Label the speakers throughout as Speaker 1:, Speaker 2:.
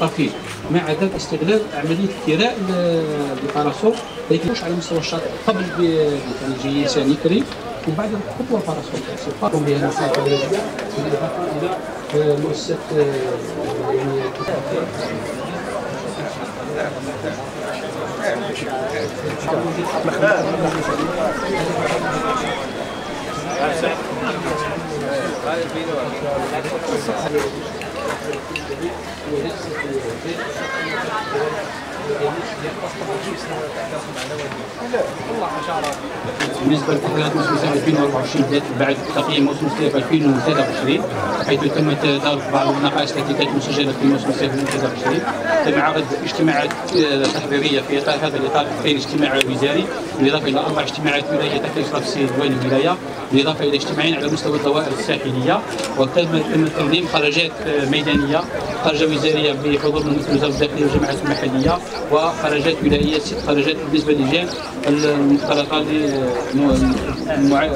Speaker 1: المصطفين مع ذلك استغلال عملية كراء الباراسول لكن على مستوى الشاطئ قبل كان يجي انسان يكري وبعد خطوه باراسول. تقوم بها البلديه بالاضافه إلى مؤسسات يعني Thank you. بالنسبة لتحضيرات موسم الصيف 2024 بدأت بعد تقييم موسم الصيف 2023 حيث تم تدارك بعض النقائص التي كانت مسجلة في موسم الصيف 2023 تم عقد اجتماعات آه، تحضيريه في إطار هذا الإطار اثنين اجتماع وزاري بالإضافة إلى أربع اجتماعات ولاية تحت إشراف السيد ديوان الولاية بالإضافة إلى اجتماعين على مستوى الدوائر الساحلية وتم تم تنظيم خرجات آه، ميدانية خرجة وزارية بحضور من وزاره الداخلية والجماعات المحلية وخرجات ولائيه ست خرجات بالنسبة للجان المختلطه للمع...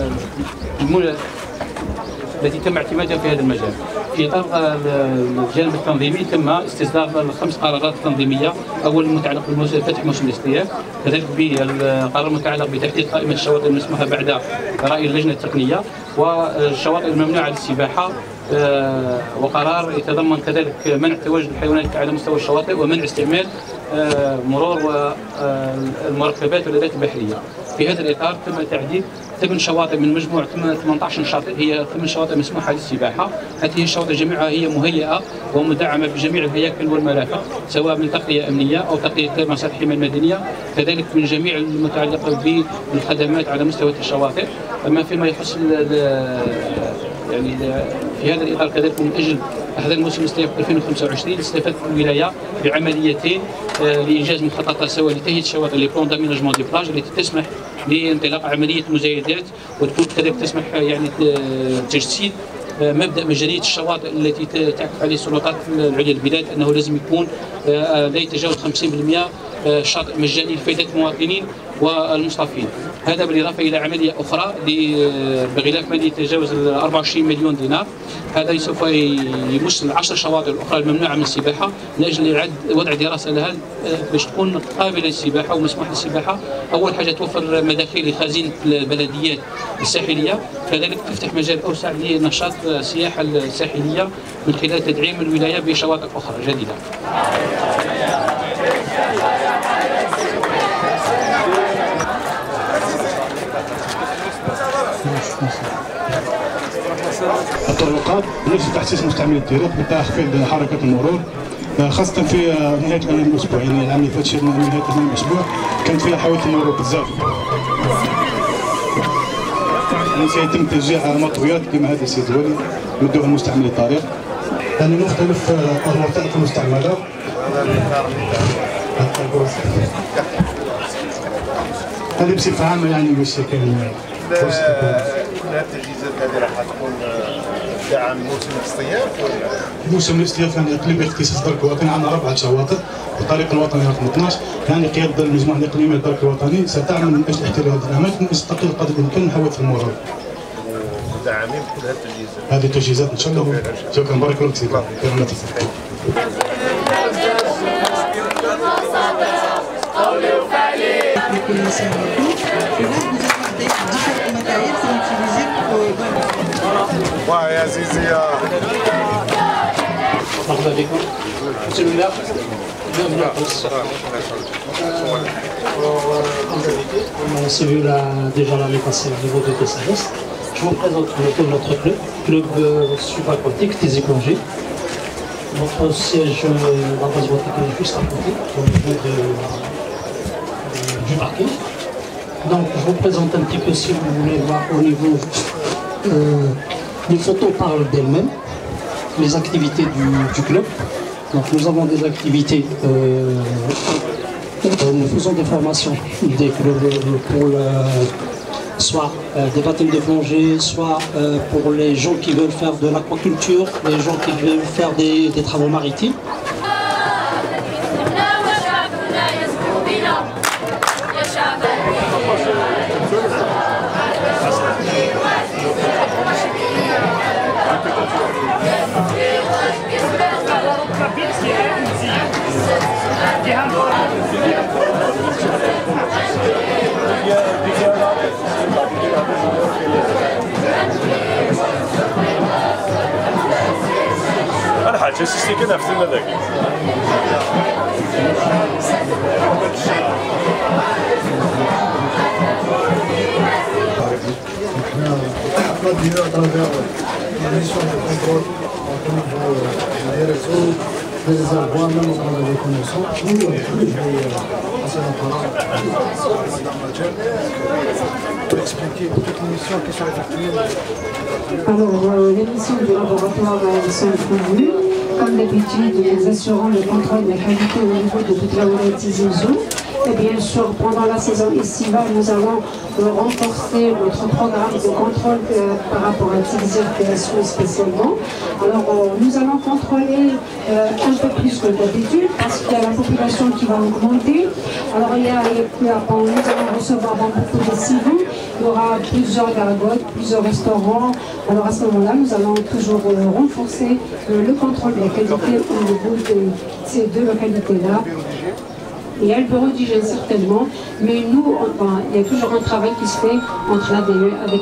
Speaker 1: التي تم اعتمادها في هذا المجال. في إطار الجانب التنظيمي تم استصدار خمس قرارات تنظيمية، أول المتعلق بفتح موسم الاصطياف، كذلك بالقرار المتعلق بتحديد قائمة الشواطئ المسموحه بعد رأي اللجنة التقنية والشواطئ الممنوعة للسباحة آه، وقرار يتضمن كذلك منع تواجد الحيوانات على مستوى الشواطئ ومنع استعمال آه، مرور والمركبات والادوات البحرية. في هذا الإطار تم تعديل ثمان شواطئ من مجموع 18 شاطئ هي ثمان شواطئ مسموحة للسباحه، هذه الشواطئ جميعها هي مهيئة ومدعمة بجميع الهياكل والمرافق سواء من تغطية أمنية أو تغطية مصالح الحمايه المدنيه، كذلك من جميع المتعلقة بالخدمات على مستوى الشواطئ، أما فيما يخص يعني في هذا الإطار كذلك من أجل هذا الموسم الاستياف 2025 استفادت الولاية بعمليتين آه، لإنجاز مخططات سواء لتهيئه الشواطئ لي بلون داميناجمون دي بلاج التي تسمح بانطلاق عملية مزايدات وتكون كذلك تسمح يعني ت- تجسيد آه، مبدأ مجانيه الشواطئ التي تعكف عليه السلطات العليا للبلاد أنه لازم يكون آه، لا يتجاوز 50% آه، شاطئ مجاني لفائدة المواطنين والمصطفين. هذا بالإضافة إلى عملية أخرى بغلاف مالي يتجاوز ال 24 مليون دينار. هذا سوف يمس العشر شواطئ الأخرى الممنوعة من السباحة من أجل وضع دراسة لها آه، باش تكون قابلة للسباحة ومسموح للسباحة. أول حاجة توفر مداخيل لخزينة البلديات الساحلية. كذلك تفتح مجال أوسع لنشاط السياحة الساحلية من خلال تدعيم الولاية بشواطئ أخرى جديدة.
Speaker 2: الطرقات نفس تحسيس مستعمل الطرق بتخفيض حركة المرور آه، خاصة في آه، نهاية الأسبوع يعني العام اللي فات شهدنا نهاية الأسبوع كانت فيها حوادث المرور بزاف. يعني سيتم تشجيع مطويات كما هذا السيد الولي يدوها المستعمل الطريق. يعني مختلف آه، المناطق المستعملة. هذه بصفة عامة يعني باش
Speaker 3: كل التجهيزات هذه راح تكون دعم موسم الاصطياف ولا؟
Speaker 2: موسم الاستضافه يعني اقليم اختصاص درك الوطني عندنا اربعه شواطئ والطريق الوطني رقم 12 يعني قياده المجموعة الإقليمية للدرك الوطني ستعمل من أجل احتلال هذه الأماكن وتستقل قدر الإمكان هوية المرور
Speaker 3: داعمين كل هالتجهيزات
Speaker 2: هذه التجهيزات إن شاء الله. شكرا. بارك الله فيك. كرامة الفقه.
Speaker 4: Ouais, Azizi. Vous
Speaker 1: avec vous Monsieur bienvenue à tous.
Speaker 5: On s'est vu là, déjà l'année passée au niveau de Tessagos. Je vous présente notre club, club euh, subaquatique Tésiplongé. Notre siège euh, dans base est juste à côté, au niveau du parking. Donc je vous présente un petit peu si vous voulez voir au niveau les photos parlent d'elles-mêmes, les activités du, club. Donc nous avons des activités euh, nous faisons des formations des clubs euh, pour soit euh, des baptêmes de plongée, soit pour les gens qui veulent faire de l'aquaculture, les gens qui veulent faire des travaux maritimes.
Speaker 6: Εσείς και αυτή είναι τα de contrôle, on.
Speaker 7: Alors, euh, du laboratoire. Comme d'habitude, nous assurons le contrôle de la qualité au niveau de toute la Zizou. Et bien sûr, pendant la saison estivale, nous allons euh, renforcer notre programme de contrôle euh, par rapport à Tizi spécialement. Alors, euh, nous allons contrôler un peu plus que d'habitude parce qu'il y a la population qui va augmenter. Alors, il y a, il y a- nous allons recevoir beaucoup de civils. Il y aura plusieurs gargotes, plusieurs restaurants. Alors, à ce moment-là, nous allons toujours euh, renforcer euh, le contrôle de la qualité au niveau de ces deux localités-là. Y a le d'hygiène certainement, mais nous, il y a toujours un travail qui se fait entre l'ADE avec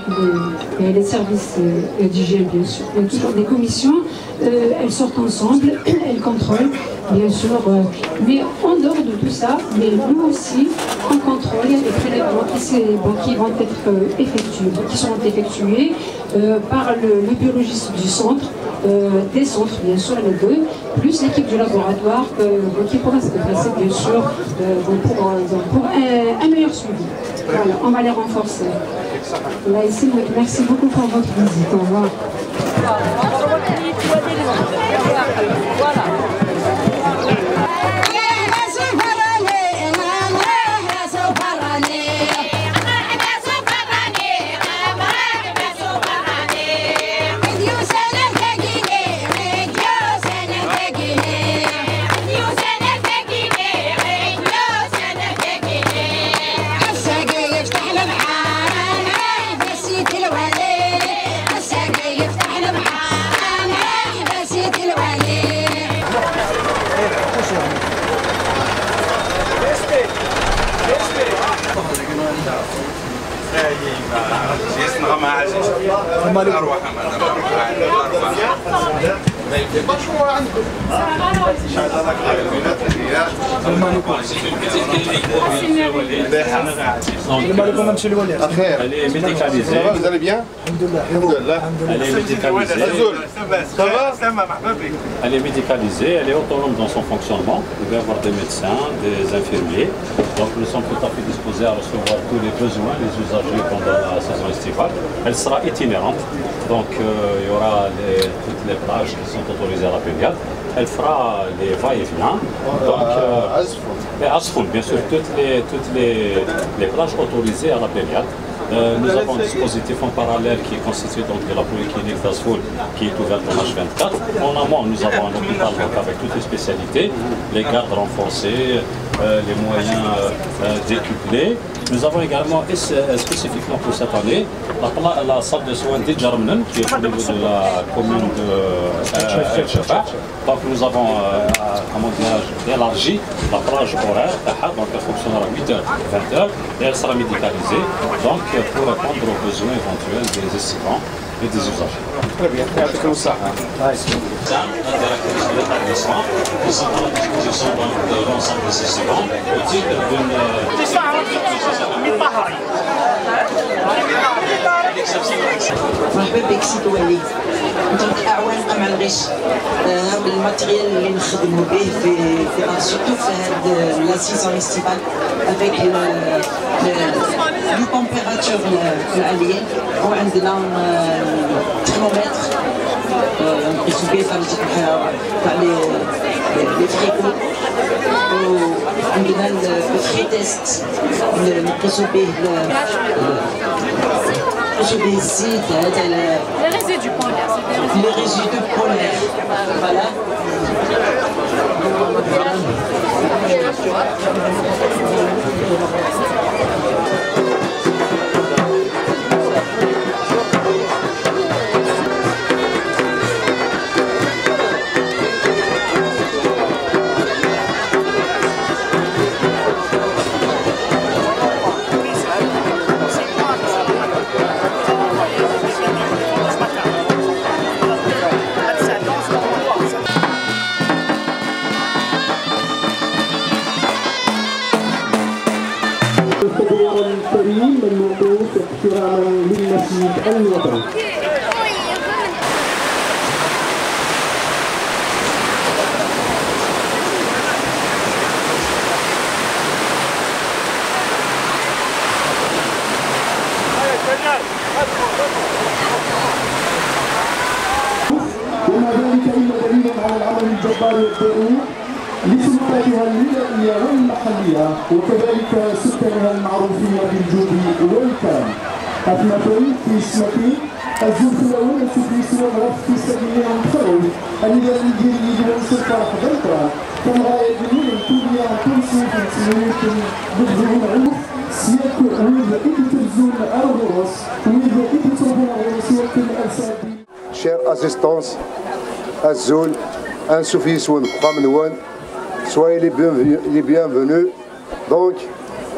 Speaker 7: les, et les services euh, d'hygiène, bien sûr. Il y a toujours des commissions, euh, elles sortent ensemble, elles contrôlent, bien sûr. euh, mais en dehors de tout ça, mais nous aussi, on contrôle, des prélèvements qui, vont être euh, effectués, qui seront effectués par le, biologiste du centre, des centres, bien sûr, les deux, plus l'équipe du laboratoire qui pourra se déplacer, bien sûr, pour, un, meilleur suivi. Voilà, on va les renforcer. Merci beaucoup pour votre visite. Au revoir.
Speaker 3: puede ir. أرواح أمانة Vous allez bien.
Speaker 5: Elle est médicalisée. Elle est médicalisée, elle est autonome dans son fonctionnement. Vous pouvez avoir des médecins, des infirmiers. Donc nous sommes tout à fait disposés à recevoir tous les besoins des usagers pendant la saison estivale. Elle sera itinérante. Donc euh, il y aura les- toutes les plages qui sont autorisées à la baignade. Elle fera les va-et-vient. Donc, euh, et Asfoun, bien sûr, toutes les, toutes les, les plages autorisées à la baignade.
Speaker 8: Euh, nous avons un dispositif en parallèle qui est constitué donc de la polyclinique d'Asfoul qui est ouverte en H24. En amont, nous avons un hôpital donc, avec toutes les spécialités, les gardes renforcés, euh, les moyens euh, euh, décuplés. Nous avons également, et spécifiquement pour cette année, la, la salle de soins d'Idjarmnen, qui est au niveau de la commune de euh. Donc nous avons, comment d'élargir la plage horaire donc elle fonctionnera 8h, 20h, et elle sera médicalisée, donc pour répondre aux besoins éventuels des estivants et des usagers.
Speaker 3: Très bien, comme
Speaker 8: ça. La directrice de l'établissement, qui sont à la disposition de l'ensemble des estivants au titre d'une.
Speaker 4: Euh, hein. درك اعوان قمع الغش هذا ال matériel اللي نخدموا به في في surtout في هاد la saison estivale avec les températures العاليه وعندنا ترمومتر نقيسو به درجه تاع les frigos وعندنا ال Fritest نقيسو به glucides, hein,
Speaker 9: dans la... Le résidu polaire.
Speaker 4: Le résidu polaire. Voilà.
Speaker 10: voilà. الجبار والدؤوب لسلطاتها الولائيه والمحليه وكذلك سكانها المعروفين بالجود والكرم. أثناء في اسمتي الزوج الأول في سوى الغرف في سبيل الخروج الذي الجديد وانصر فرح ذكرى كما يدلون الكلية تنسوا في سنوات بدون عوف سياك وإذا إكتبزون أرغرس وإذا إكتبون أرغرس وكل أسابيل
Speaker 11: chère assistance, Azul, انسوا في يسوى القام نوان سواي لي بيانفونو دونك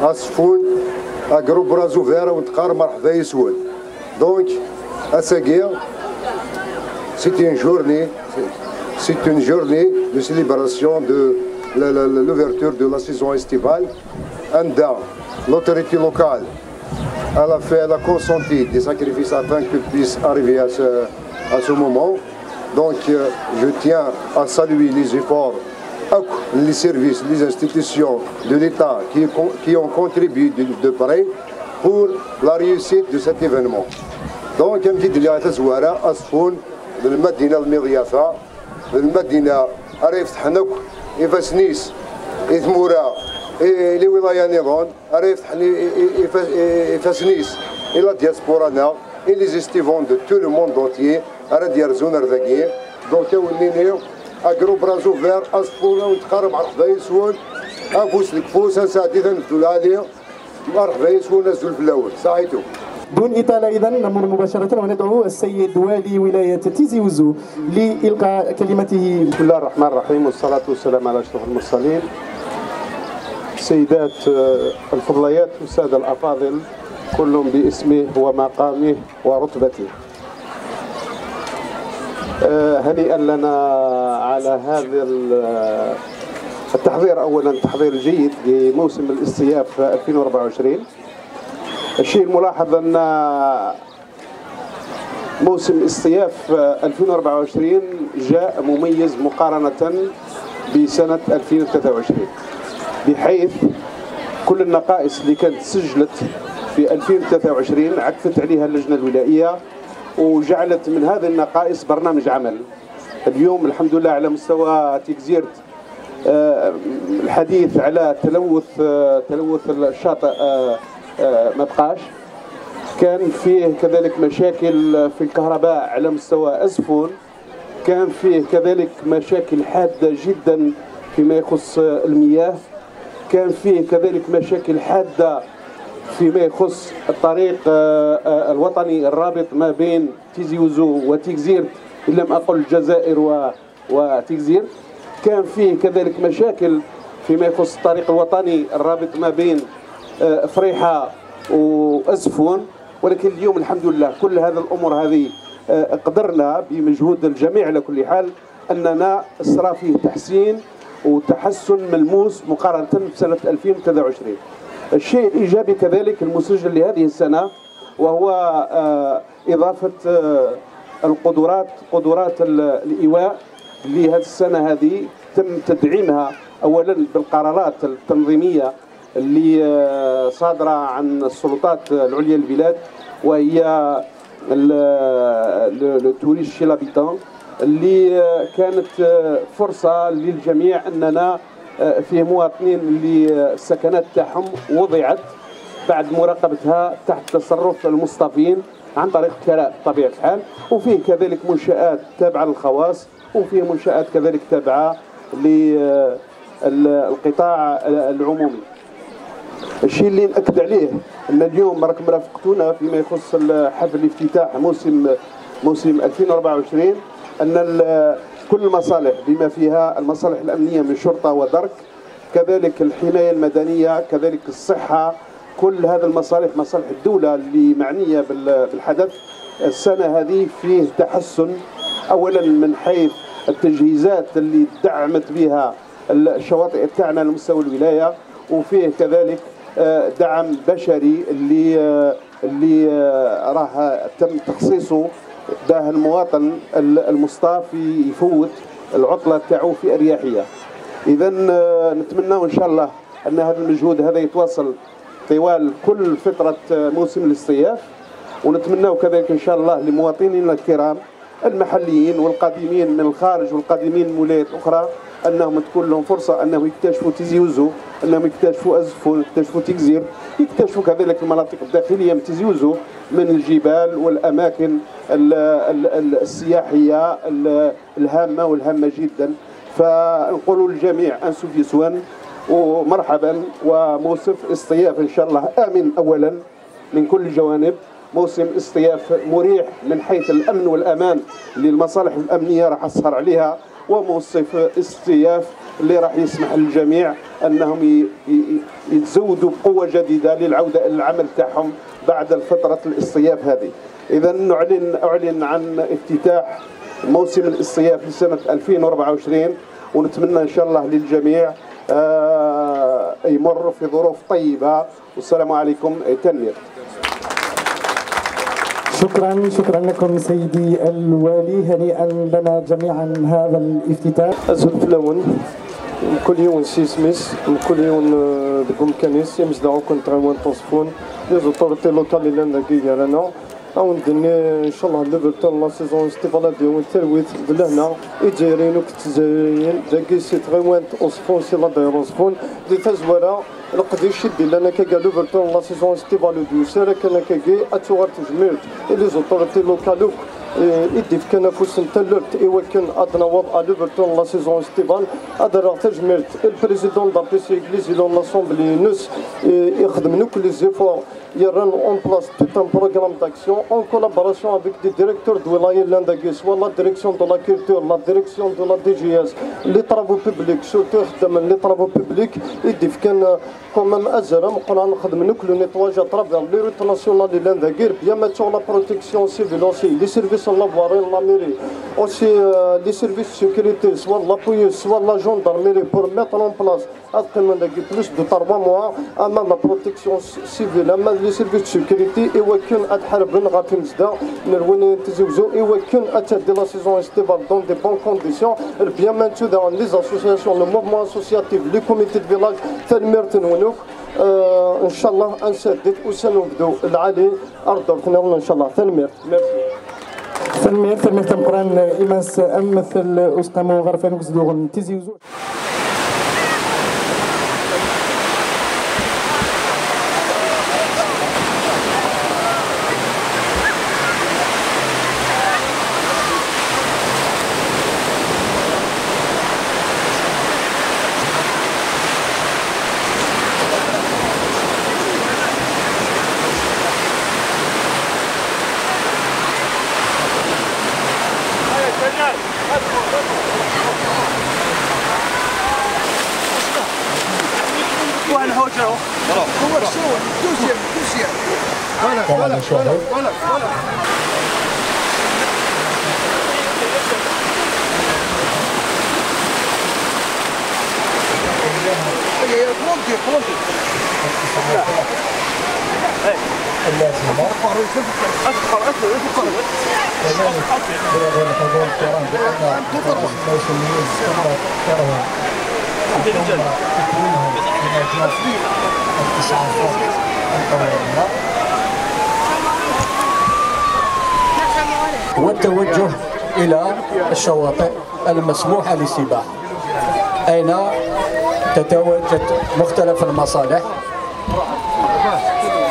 Speaker 11: اصفون اقرب رازو فيرا ونتقار مرحبا يسوى دونك اساكيا c'est une journée c'est une journée de célébration de l'ouverture de la saison estivale. L'autorité locale elle a fait elle a consenti des sacrifices afin que puisse arriver à ce à ce moment. Donc, euh, je tiens à saluer les efforts, les services, les institutions de l'État qui, qui ont contribué de, de près pour la réussite de cet événement. Donc, نمدد لها تزوارة أصفون بالمدينة المضيافة بالمدينة راه يفتحنا يفسنيس إثمورا إيه لي ولاية نظام راه يفتح يفسنيس إلى دياسبورانا إلى لي زيستيفون دو تو لو موند اونتيي راه ديرزون رذاكي دونك وليني أقرب برازو فير أصفونا ونتقارب على حبايب سوون أفوس الكفوس أساعدي ثنبتو العالية مرحبا يسوون نزول في الأول. صحيتو
Speaker 10: دون إطالة إذا نمر مباشرة وندعو السيد والي ولاية تيزي وزو لإلقاء كلمته.
Speaker 12: بسم الله الرحمن الرحيم والصلاة والسلام على أشرف المرسلين. سيدات آه، الفضليات والسادة الأفاضل كل باسمه ومقامه ورتبته. هنيئا لنا على هذا ال- التحضير. أولا تحضير جيد لموسم الاستياف 2024 الشيء الملاحظ أن موسم استياف 2024 جاء مميز مقارنة بسنة 2023 بحيث كل النقائص اللي كانت سجلت في 2023 عكفت عليها اللجنة الولائية وجعلت من هذه النقائص برنامج عمل. اليوم الحمد لله على مستوى تكزيرت آه، الحديث على تلوث آه، تلوث الشاطئ آه، ما بقاش كان فيه كذلك مشاكل في الكهرباء على مستوى أسفون كان فيه كذلك مشاكل حادة جدا فيما يخص المياه. كان فيه كذلك مشاكل حادة فيما يخص الطريق آه، آه، الوطني الرابط ما بين تيزي وزو وتيكزير إن لم أقل الجزائر وتيكزير كان فيه كذلك مشاكل فيما يخص الطريق الوطني الرابط ما بين آه، فريحة وأسفون. ولكن اليوم الحمد لله كل هذه الأمور هذه قدرنا بمجهود الجميع على كل حال أننا صار فيه تحسين وتحسن ملموس مقارنة بسنة 2023 الشيء الإيجابي كذلك المسجل لهذه السنة وهو آه، إضافة آه، القدرات قدرات ال- الإيواء لهذه السنة هذه تم تدعيمها أولا بالقرارات التنظيمية اللي آه، صادرة عن السلطات العليا للبلاد وهي التوريست شي لابيتان اللي كانت فرصة للجميع أننا فيه مواطنين اللي آه، السكنات تاعهم وضعت بعد مراقبتها تحت تصرف المصطفين عن طريق كراء بطبيعة الحال. وفيه كذلك منشآت تابعة للخواص وفيه منشآت كذلك تابعة للقطاع العمومي. الشيء اللي نأكد عليه أن اليوم راكم رافقتونا فيما يخص حفل افتتاح موسم موسم 2024 أن ال- كل المصالح بما فيها المصالح الأمنية من شرطة ودرك كذلك الحماية المدنية كذلك الصحة كل هذه المصالح مصالح الدولة اللي معنية بال- بالحدث. السنة هذه فيه تحسن أولا من حيث التجهيزات اللي دعمت بها الشواطئ تاعنا مستوى الولاية وفيه كذلك آه، دعم بشري اللي آه، اللي راه تم تخصيصه باه المواطن المصطفى يفوت العطلة تاعو في أريحية. إذا نتمنى إن شاء الله أن هذا المجهود هذا يتواصل طوال كل فترة آه، موسم الاصطياف ونتمنى كذلك إن شاء الله لمواطنينا الكرام المحليين والقادمين من الخارج والقادمين من ولايات أخرى أنهم تكون لهم فرصة أنهم يكتشفوا تيزي وزو أنهم يكتشفوا أزفو يكتشفوا تيكزير يكتشفوا كذلك المناطق الداخلية من تيزي وزو من الجبال والأماكن ال- ال- ال- السياحية ال- الهامة والهامة جدا. فنقول للجميع أنسوا في سوان ومرحبا وموسم اصطياف إن شاء الله. آمن أولا من كل الجوانب موسم اصطياف مريح من حيث الأمن والأمان اللي المصالح الأمنية راح تسهر عليها. وموسم اصطياف اللي راح يسمح للجميع انهم يتزودوا بقوه جديدة للعودة إلى العمل تاعهم بعد الفترة الاصطياف هذه. اذا نعلن أعلن عن افتتاح موسم الاصطياف لسنة 2024 ونتمنى إن شاء الله للجميع آه، يمر في ظروف طيبة والسلام عليكم تنمير.
Speaker 13: شكرا شكرا لكم سيدي الوالي هنيئا لنا جميعا هذا الافتتاح.
Speaker 14: أزهر فلاون كل يوم سيسميس كل يوم دقوم كنيس يمس دعو كنت غوان تصفون لي زوتوريتي لوكال اللي لنا أو ندني إن شاء الله ليفرتون لا سيزون ستيفالا ديون ترويت دلهنا إجايرين وكتزايرين داكي سيت غوان أصفون سي لا داير أصفون دي تزورا القديش يدي لنا كا ليفرتون لا سيزون ستيفالو ديو سيرا كان كاكي أتوغر تجميرت لي زوتوريتي لوكالوك يدي في كنافوس نتلرت إوا كان أدنا وضع ليفرتون لا سيزون ستيفال أدرا تجميرت البريزيدون دابيس إنجليزي لون لاسومبلي نوس يخدم نوك لي زيفور يران اون بلاس توت ان بروغرام داكسيون اون كولابوراسيون افيك دي ديريكتور دو ولاية لانداكي سوا لا ديريكسيون دو لا كولتور لا ديريكسيون دو لا دي جي اس لي طرافو بوبليك سورتو يخدم لي طرافو بوبليك يدي في كان كومام ازرا مقرا نخدم نوك لو نيتواج اترافير لي روت ناسيونال دي لانداكير بيان ماتور لا بروتيكسيون سيفيل اوسي لي سيرفيس لافواري لا ميري. اوسي لي سيرفيس سيكوريتي سوا لا بوليس سوا لا جوندارميري بور ميتر اون بلاس هاد قيمة داكي بلوس دو 3 موا اما لا بروتيكسيون سيفيل اما لي سيرفيس سيكوريتي ايوا كان اتحارب غا في مزدا نروين تزوزو ايوا كان اتدي لا سيزون ستيفال دون دي بون كونديسيون بيان مانتو دون لي اسوسياسيون لو موفمون اسوسياتيف لي كوميتي دو فيلاج تنميرتن ونوك آه ان شاء الله انسدد وسنبدو العالي ارض ان شاء الله تنمير ميرسي
Speaker 13: تنمير تنمير تمقران إماس أمثل أسقامو غرفان وكزدوغن تيزي وزو كما نشاهد اللازمة والتوجه إلى الشواطئ المسموحة للسباحة أين تتواجد مختلف المصالح؟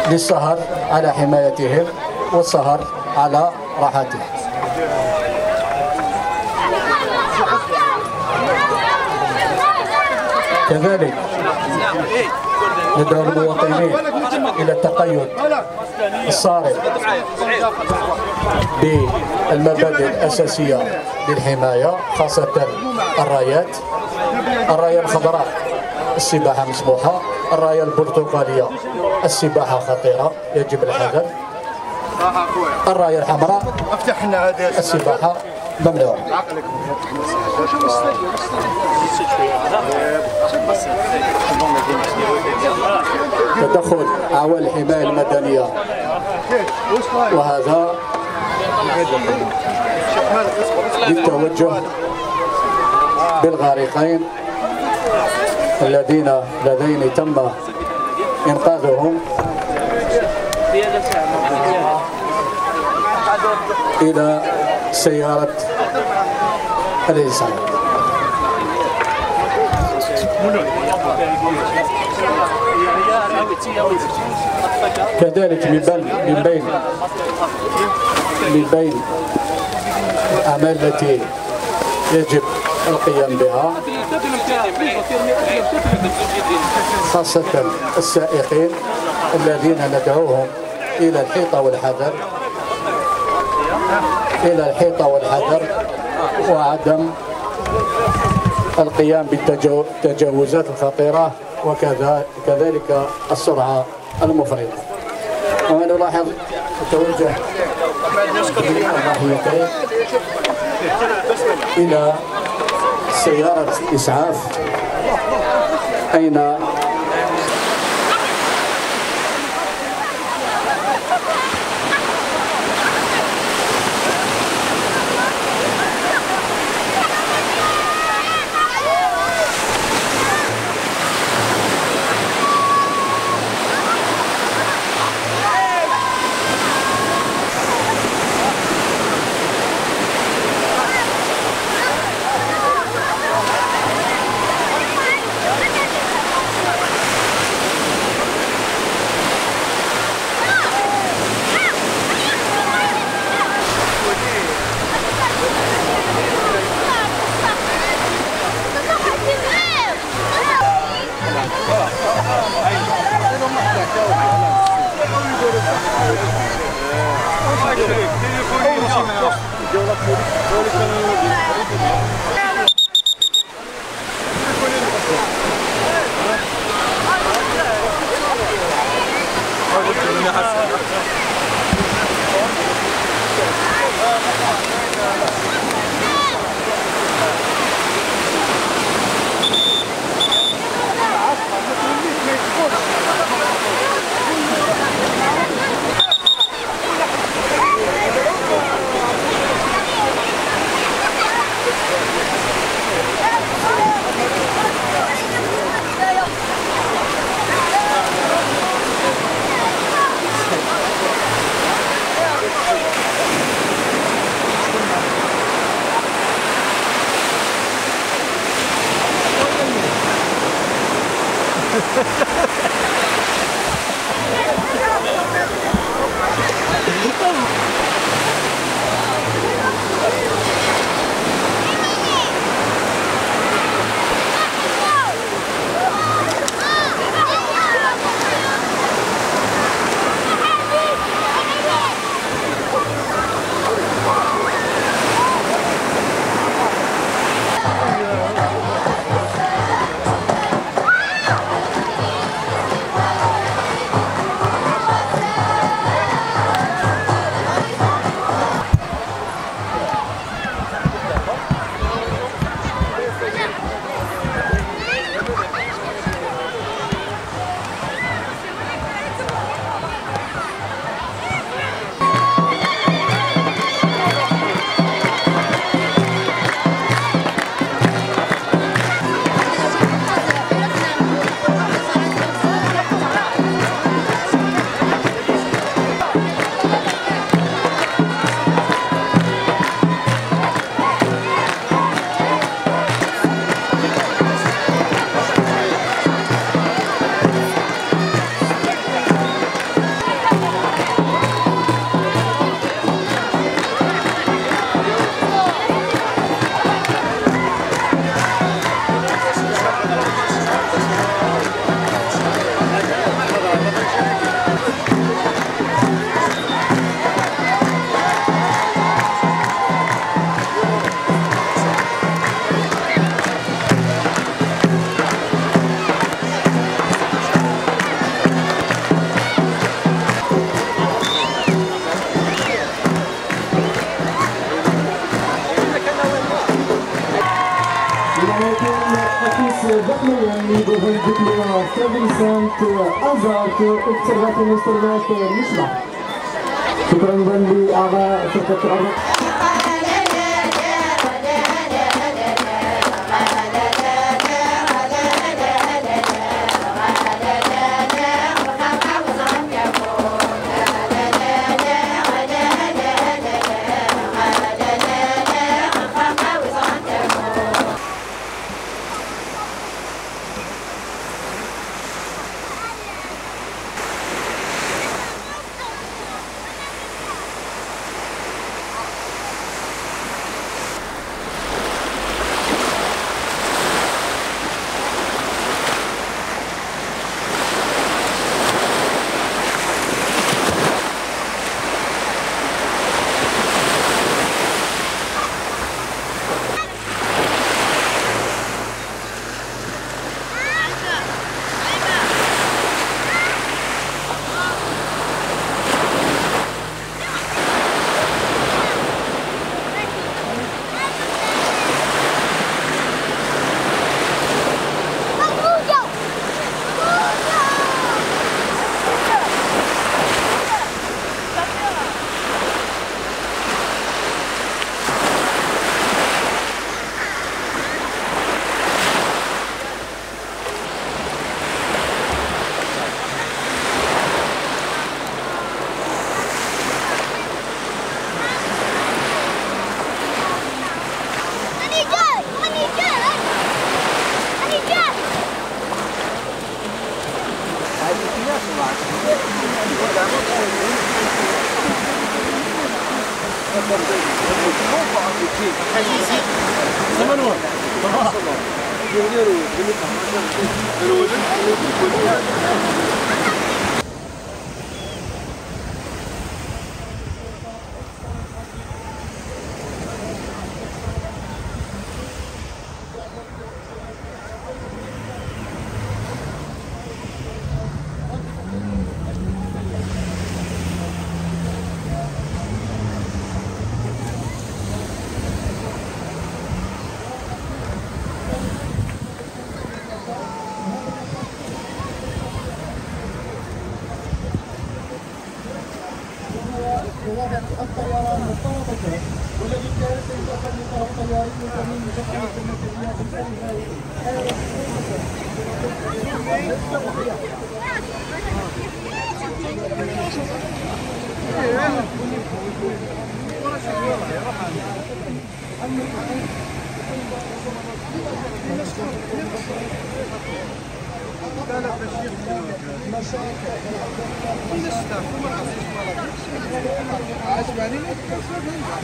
Speaker 13: للسهر على حمايتهم والسهر على راحتهم. كذلك ندعو المواطنين إلى التقيد الصارم بالمبادئ الأساسية للحماية خاصة الرايات الراية الخضراء السباحة مسموحة الراية البرتقالية السباحة خطيرة يجب الحذر الراية الحمراء السباحة ممنوع تدخل أعوان الحماية المدنية. وهذا للتوجه بالغارقين الذين الذين تم إنقاذهم. إلى سيارة الإنسان. كذلك من بين من بين من بين الأعمال التي يجب القيام بها. خاصة السائقين الذين ندعوهم إلى الحيطة والحذر. إلى الحيطة والحذر وعدم القيام بالتجاوزات الخطيرة وكذلك السرعة المفرطة. التوجه الناحيتين إلى سيارة إسعاف. أين
Speaker 15: observacji miejscowe to Liszna. Super, będę, ale. وبعدين الشباب ينجح